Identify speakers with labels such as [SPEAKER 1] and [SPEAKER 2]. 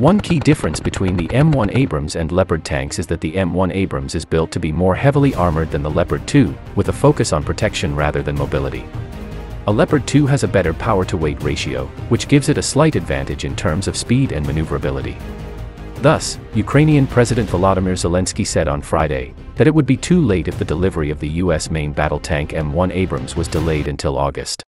[SPEAKER 1] One key difference between the M1 Abrams and Leopard tanks is that the M1 Abrams is built to be more heavily armored than the Leopard 2, with a focus on protection rather than mobility. A Leopard 2 has a better power-to-weight ratio, which gives it a slight advantage in terms of speed and maneuverability. Thus, Ukrainian President Volodymyr Zelensky said on Friday that it would be too late if the delivery of the U.S. main battle tank M1 Abrams was delayed until August.